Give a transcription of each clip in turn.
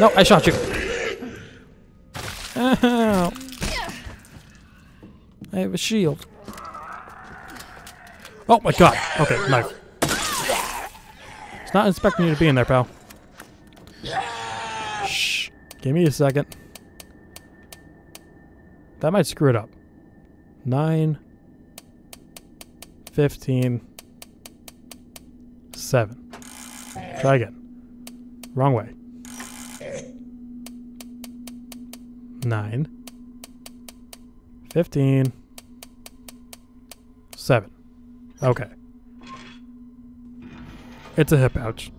No, I shot you. Ow. I have a shield. Oh my god. Okay, knife. It's not expecting you to be in there, pal. Shh. Give me a second. That might screw it up. 9, 15, 7. Try again. Wrong way. 9, 15, 7. Okay. It's a hip pouch.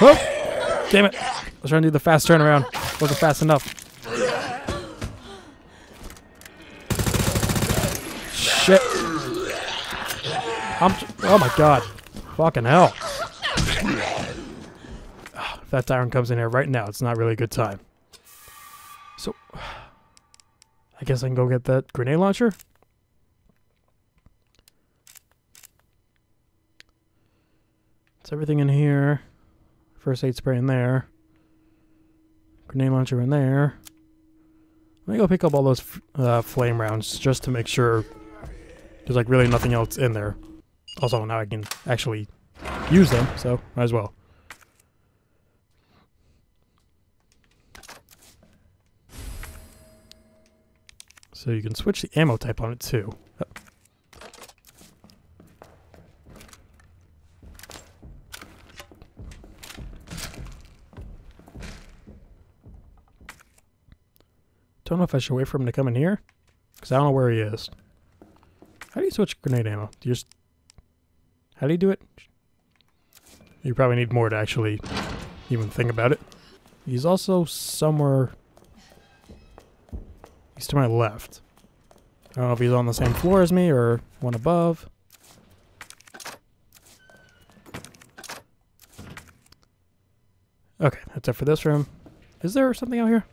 Oh! Damn it! I was trying to do the fast turnaround. Wasn't fast enough. Shit. I'm. Oh my god. Fucking hell. That siren comes in here right now, it's not really a good time. So, I guess I can go get that grenade launcher. It's everything in here. First aid spray in there. Grenade launcher in there. Let me go pick up all those uh, flame rounds just to make sure there's like really nothing else in there. Also, now I can actually use them, so might as well. So you can switch the ammo type on it too. Don't know if I should wait for him to come in here, because I don't know where he is. How do you switch grenade ammo? Do you just... How do you do it? You probably need more to actually even think about it. He's also somewhere... He's to my left. I don't know if he's on the same floor as me or one above. Okay, that's it for this room. Is there something out here?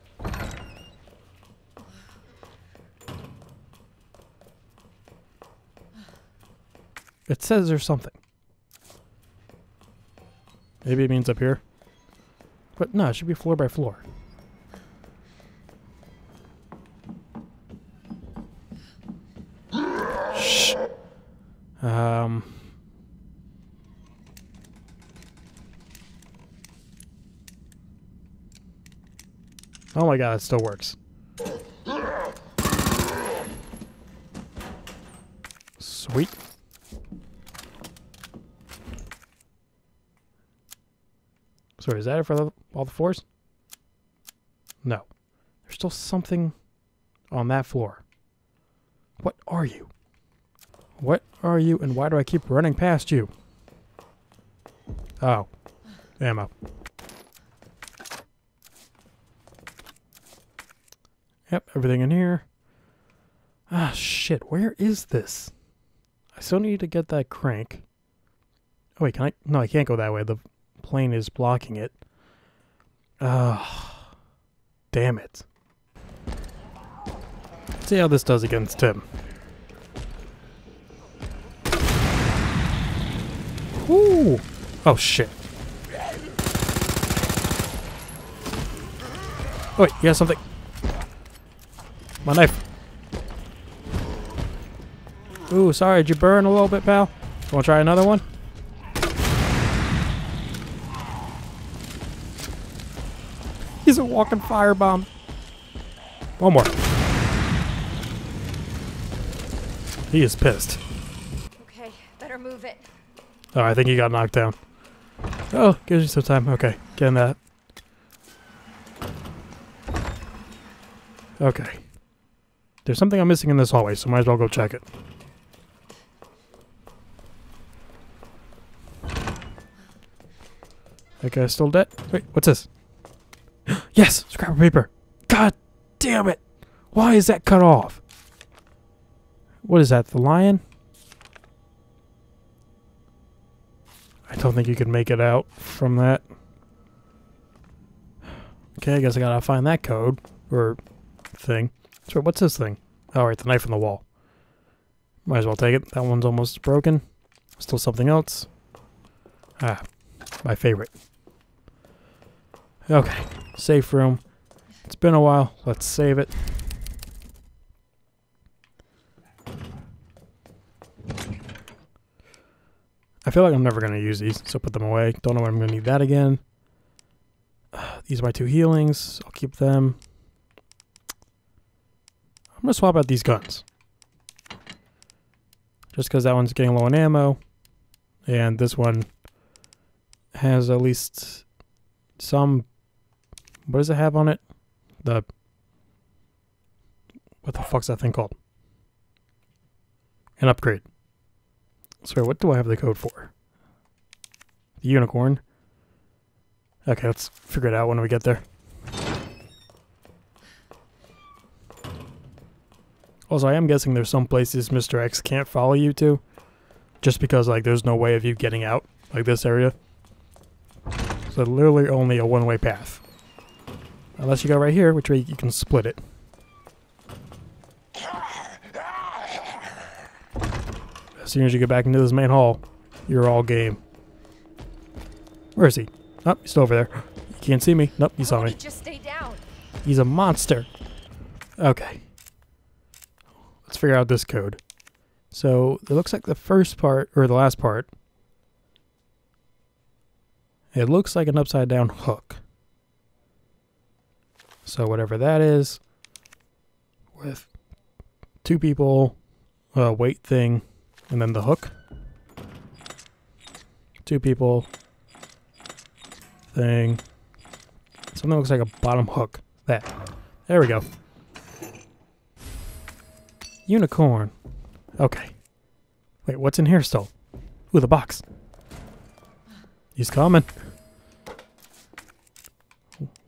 It says there's something. Maybe it means up here. But no, it should be floor by floor. Um. Oh my god, it still works. Sweet. Sorry, is that it for the, all the floors? No. There's still something on that floor. What are you? What are you and why do I keep running past you? Oh. Ammo. Yep, everything in here. Ah, shit. Where is this? I still need to get that crank. Oh, wait, can I? No, I can't go that way. The plane is blocking it. Ah, damn it. Let's see how this does against him. Ooh. Oh shit. Oh, wait, you got something. My knife. Ooh, sorry, did you burn a little bit, pal? Wanna try another one? He's a walking firebomb. One more. He is pissed. Okay, better move it. Oh, I think he got knocked down. Oh, gives you some time. Okay, getting that. Okay. There's something I'm missing in this hallway, so might as well go check it. That guy's still dead. Wait, what's this? yes! Scrap of paper! God damn it! Why is that cut off? What is that, the lion? Don't think you can make it out from that. Okay, I guess I gotta find that code. Or thing. So what's this thing? Oh, right, the knife on the wall. Might as well take it. That one's almost broken. Still something else. Ah, my favorite. Okay, safe room. It's been a while. Let's save it. Feel like I'm never going to use these, so put them away. Don't know when I'm going to need that again. Uh, these are my two healings. I'll keep them. I'm going to swap out these guns. Just because that one's getting low on ammo. And this one has at least some... What does it have on it? The... What the fuck's that thing called? An upgrade. Sorry, what do I have the code for? The unicorn. Okay, let's figure it out when we get there. Also, I am guessing there's some places Mr. X can't follow you to. Just because, like, there's no way of you getting out, like this area. So literally only a one-way path. Unless you go right here, which way you can split it. Soon as you get back into this main hall, you're all game. Where is he? Oh, he's still over there. You can't see me. Nope, he saw me. Just stay down. He's a monster. Okay. Let's figure out this code. So, it looks like the first part, or the last part, it looks like an upside down hook. So, whatever that is, with two people, a weight thing, and then the hook. Two people, thing, something looks like a bottom hook. That. There we go. Unicorn. Okay. Wait, what's in here still? Ooh, the box. He's coming.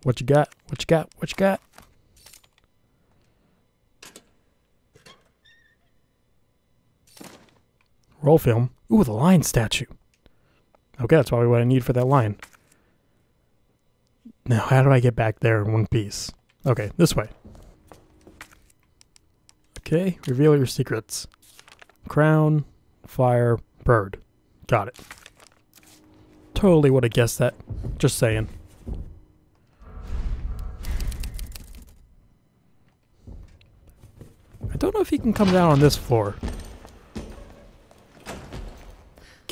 What you got? What you got? What you got? Roll film. Ooh, the lion statue. Okay, that's probably what I need for that lion. Now, how do I get back there in one piece? Okay, this way. Okay, reveal your secrets. Crown, fire, bird. Got it. Totally would have guessed that. Just saying. I don't know if he can come down on this floor.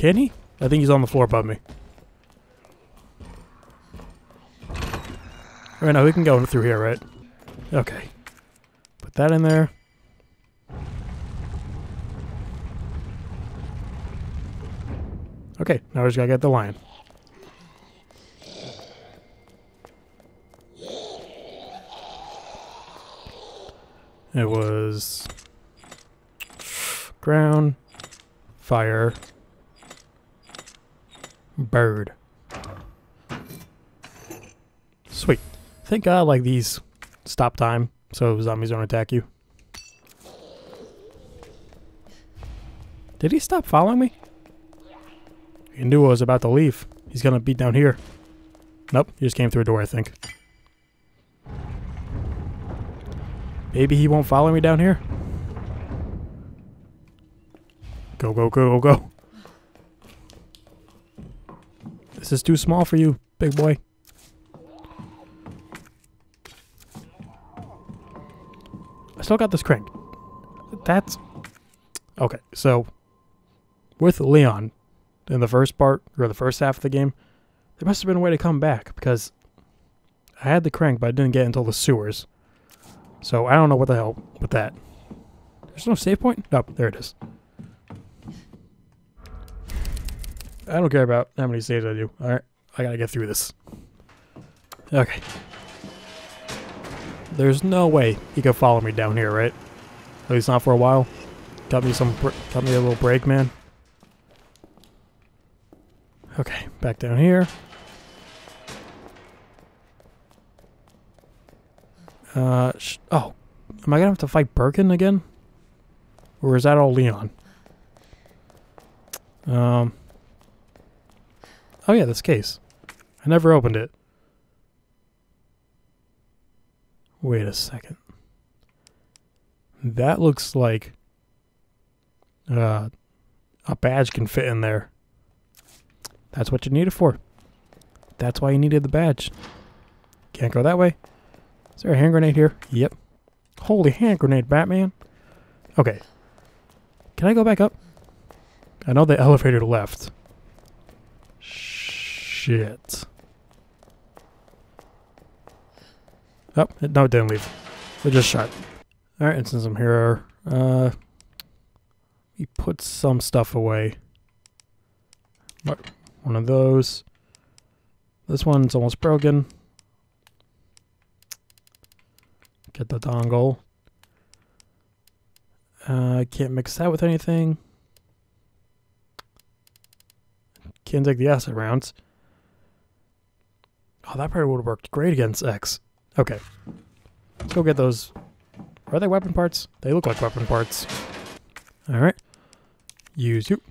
Can he? I think he's on the floor above me. Alright, now we can go through here, right? Okay. Put that in there. Okay, now we just gotta get the lion. It was ground, fire, bird. Sweet. Thank God, like these stop time so zombies don't attack you. Did he stop following me? He knew I was about to leave. He's gonna be down here. Nope, he just came through a door, I think. Maybe he won't follow me down here? Go, go, go, go, go. This is too small for you, big boy. I still got this crank. That's... Okay, so... With Leon, in the first part, or the first half of the game, there must have been a way to come back, because I had the crank, but I didn't get until the sewers. So I don't know what the hell with that. There's no save point? Nope, there it is. I don't care about how many saves I do. Alright, I gotta get through this. Okay. There's no way he could follow me down here, right? At least not for a while. Cut me some, cut me a little break, man. Okay, back down here. Uh, oh, am I gonna have to fight Birkin again? Or is that all Leon? Um. Oh yeah, this case. I never opened it. Wait a second. That looks like uh, A badge can fit in there. That's what you need it for. That's why you needed the badge. Can't go that way. Is there a hand grenade here? Yep. Holy hand grenade, Batman. Okay. Can I go back up? I know the elevator left. Shit. Oh, no, it didn't leave. It just shut. Alright, and since I'm here, uh, we put some stuff away. One of those. This one's almost broken. Get the dongle. Uh, I can't mix that with anything. Can't take the acid rounds. Oh, that probably would have worked great against X. Okay. Let's go get those. Are they weapon parts? They look like weapon parts. Alright. Use you.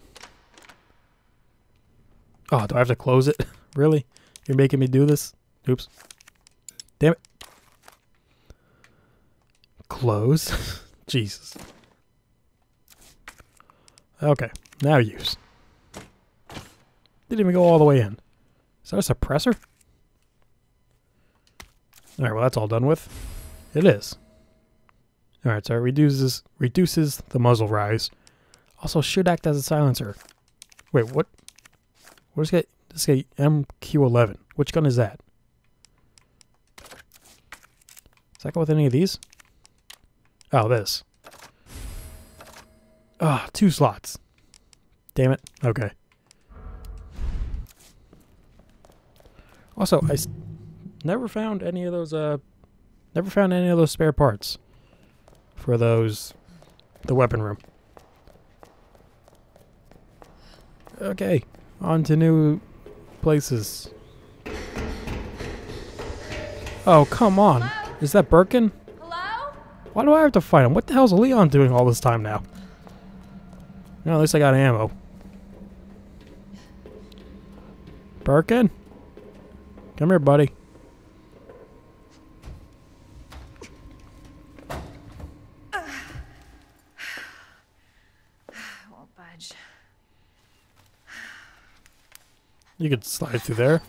Oh, do I have to close it? really? You're making me do this? Oops. Damn it. Close. Jesus. Okay, now use. Didn't even go all the way in. Is that a suppressor? Alright, well that's all done with. It is. Alright, so it reduces reduces the muzzle rise. Also should act as a silencer. Wait, what? Where's that? This guy MQ11. Which gun is that? Does that go with any of these? Oh, this. Ah, two slots. Damn it. Okay. Also, I never found any of those. Uh, never found any of those spare parts for those, the weapon room. Okay, on to new places. Oh, come on. Is that Birkin? Hello? Why do I have to fight him? What the hell's Leon doing all this time now? No, at least I got ammo. Birkin? Come here, buddy. I won't budge. You could slide through there.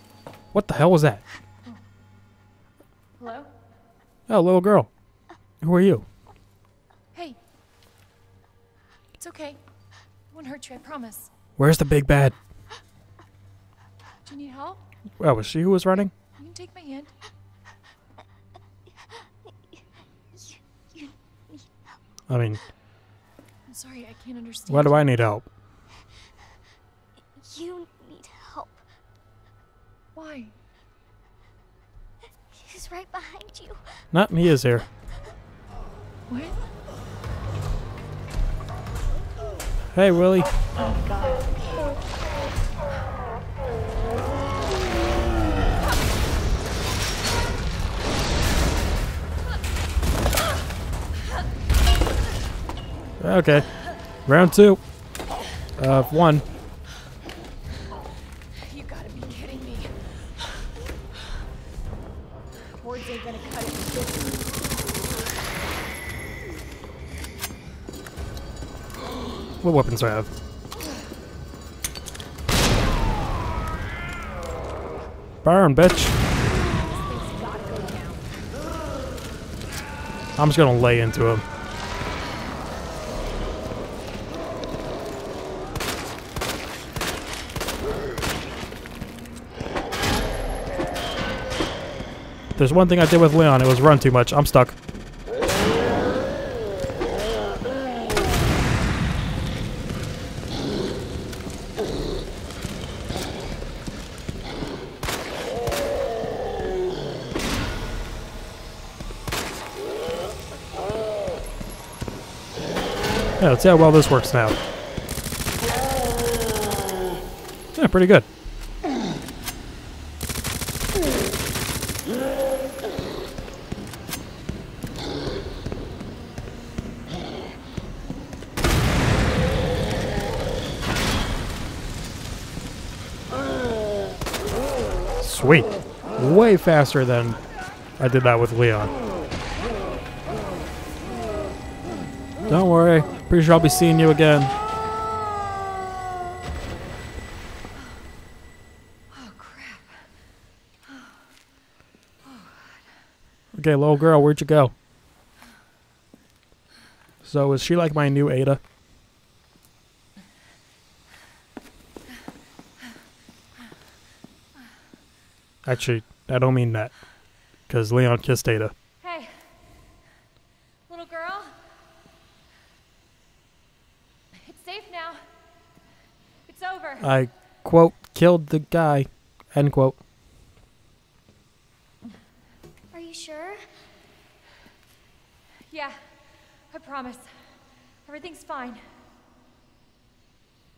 What the hell was that? Hello? Oh, little girl. Who are you? Hey. It's okay. I won't hurt you, I promise. Where's the big bad? Do you need help? Oh, was she who was running? You can take my hand. I mean, I'm sorry, I can't understand. why do I need help? You need help. Why? He's right behind you. Not he is here. What? Hey, Willie. Okay. Round two. Uh, one. Gonna cut it. What weapons do I have? Burn, bitch. I'm just gonna lay into him. There's one thing I did with Leon, it was run too much. I'm stuck. Yeah, let's see how well this works now. Yeah, pretty good. Sweet. Way faster than I did that with Leon. Don't worry. Pretty sure I'll be seeing you again. Okay, little girl, where'd you go? So is she like my new Ada? Actually, I don't mean that. Because Leon kissed Ada. Hey, little girl. It's safe now. It's over. I, quote, killed the guy, end quote. Are you sure? yeah, I promise. Everything's fine.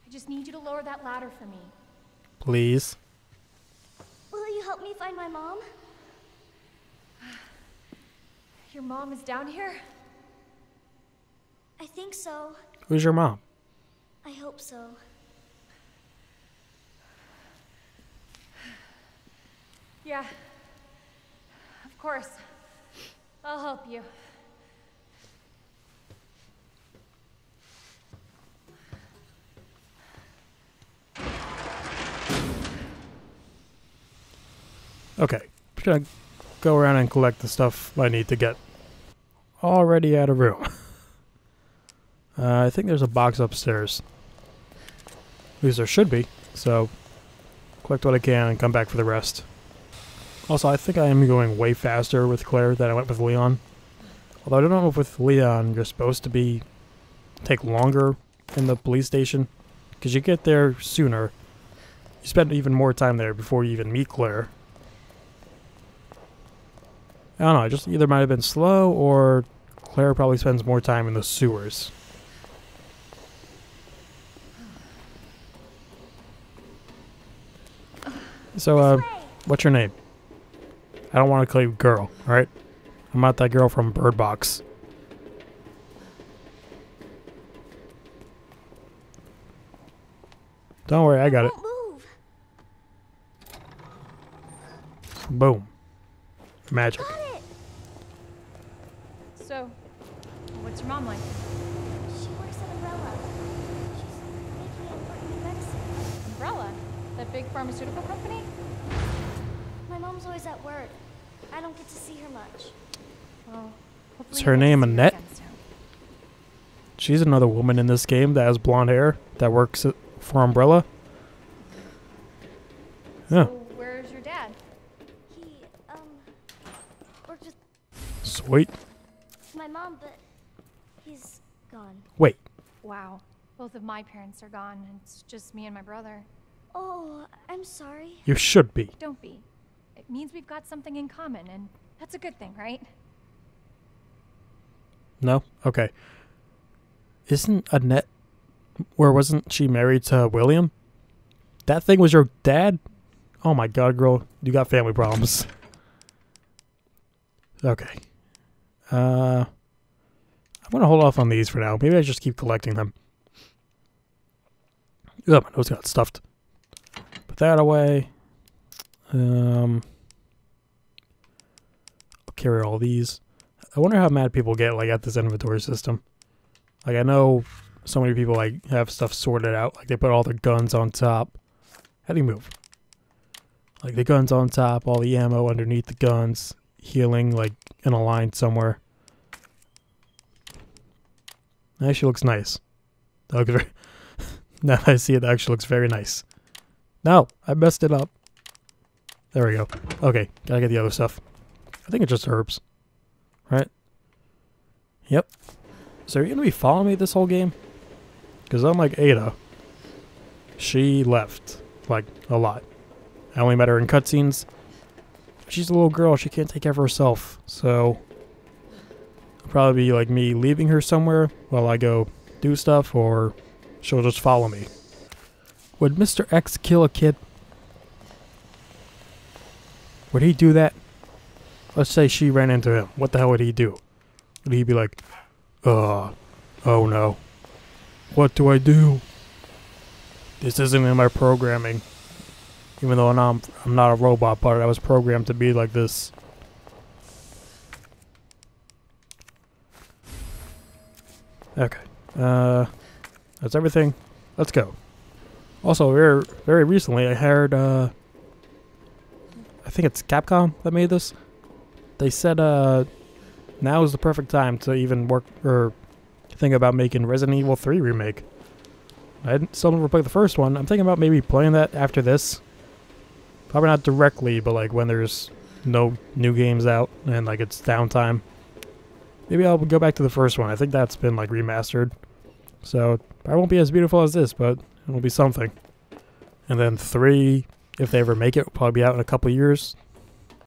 I just need you to lower that ladder for me. Please. Will you help me find my mom? Your mom is down here? I think so. Who's your mom? I hope so. Yeah. Of course. I'll help you. Okay. Just gonna go around and collect the stuff I need to get. Already out of room. uh, I think there's a box upstairs. At least there should be. So, collect what I can and come back for the rest. Also, I think I am going way faster with Claire than I went with Leon. Although I don't know if with Leon you're supposed to be take longer in the police station because you get there sooner. You spend even more time there before you even meet Claire. I don't know, it just either might have been slow or Claire probably spends more time in the sewers. So, uh, what's your name? I don't want to call you girl, alright? I'm not that girl from Bird Box. Don't worry, I got it. Boom. Magic. Got it. So, what's your mom like? She works at Umbrella. She's making important medicine. Umbrella? That big pharmaceutical company? My mom's always at work. I don't get to see her much. Well, hopefully Is her name Annette? She's another woman in this game that has blonde hair that works for Umbrella. Yeah, So, where's your dad? He, um, worked with sweet. My but he's gone. Wait, Wow. Both of my parents are gone, and it's just me and my brother. Oh, I'm sorry. you should be. Don't be. It means we've got something in common, and that's a good thing, right? No? Okay. Isn't Annette. Where wasn't she married to William? That thing was your dad? Oh my god, girl. You got family problems. Okay. Uh. I'm gonna hold off on these for now. Maybe I just keep collecting them. Oh, my nose got stuffed. Put that away. Um. I'll carry all these. I wonder how mad people get like at this inventory system. Like I know so many people like have stuff sorted out. Like they put all their guns on top. How do you move? Like the guns on top, all the ammo underneath the guns, healing like in a line somewhere. Actually looks nice. That looks very now that I see it, actually looks very nice. No, I messed it up. There we go. Okay, gotta get the other stuff. I think it's just herbs. Right? Yep. So are you gonna be following me this whole game? Because unlike Ada, she left like a lot. I only met her in cutscenes. She's a little girl; she can't take care of herself. So probably be like me leaving her somewhere while I go do stuff, or she'll just follow me. Would Mr. X kill a kid? Would he do that? Let's say she ran into him. What the hell would he do? Would he be like, uh, oh no. What do I do? This isn't in my programming. Even though I'm, I'm not a robot, but I was programmed to be like this. Okay. Uh, that's everything. Let's go. Also, very, very recently, I heard, uh, I think it's Capcom that made this. they said uh, now is the perfect time to even work or think about making Resident Evil 3 remake. I still never played the first one. I'm thinking about maybe playing that after this. Probably not directly, but like when there's no new games out and like it's downtime. Maybe I'll go back to the first one. I think that's been like remastered. So I won't be as beautiful as this, but it'll be something. And then three, if they ever make it, will probably be out in a couple years.